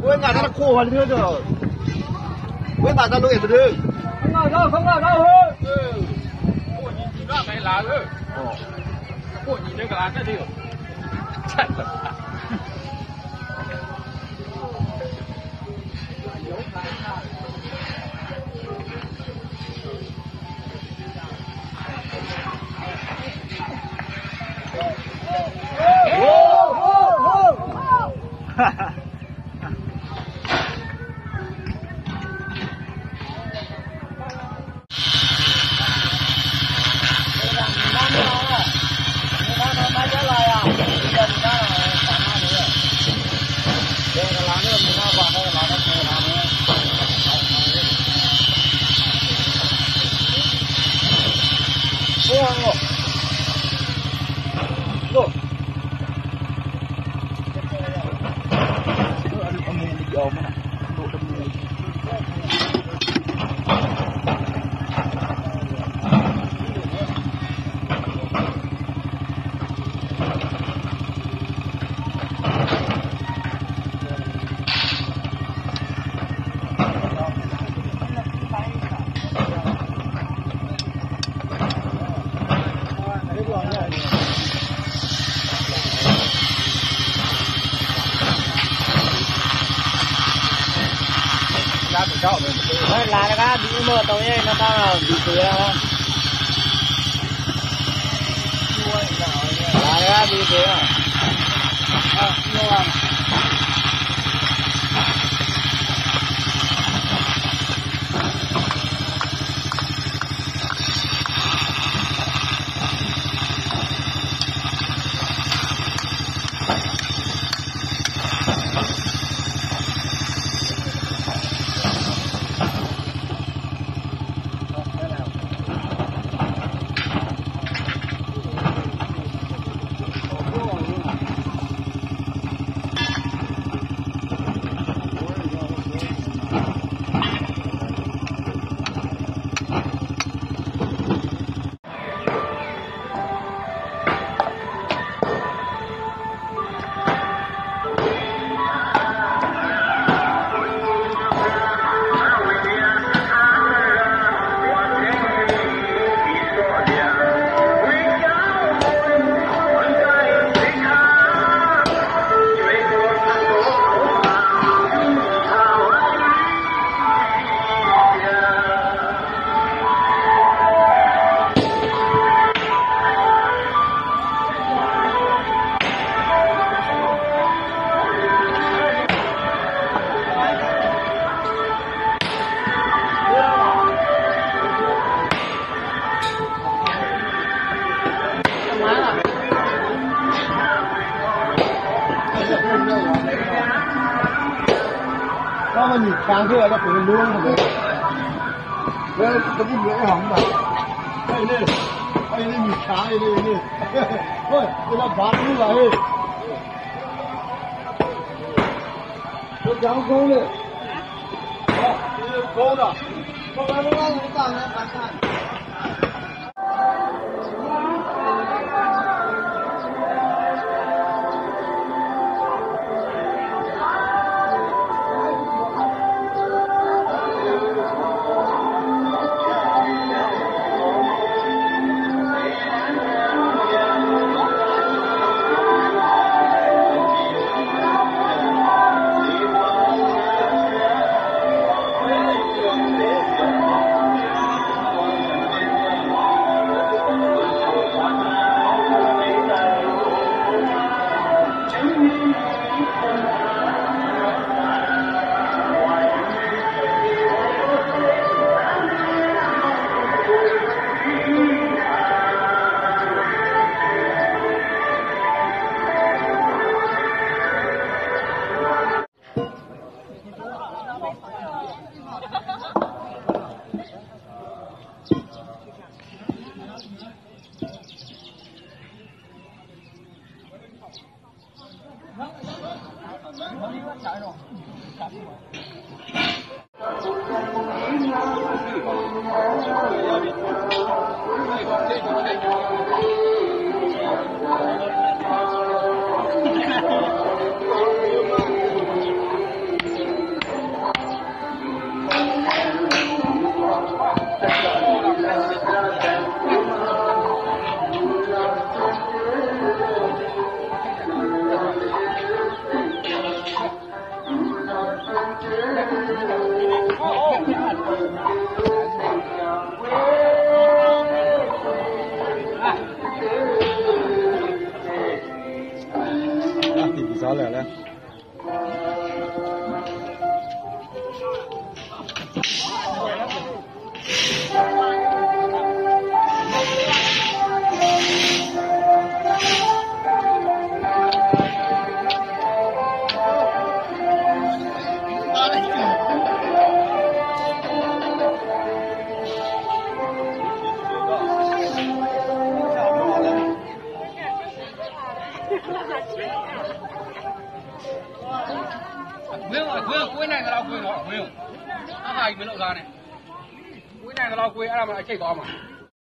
我俺那苦完了就，我把 lá nó bị mờ tối nay nó tao là bị tưới ra lá nó bị tưới à 那么你上课那回录什么？那这不没行吧？哎那，哎那你强哎那那，喂，给他拔出来。这阳光的，好，这是高的，后来我让你大人看看。啊！ ဝင်းအကွင်းကွင်းနိုင်တော့ကွင်းတော့ဝင်းအဟာကြီးမလို့သားနဲ့ကွင်းနိုင်တော့ကွင်းအဲ့ဒါမှအချိတ်ကောင်းမှာ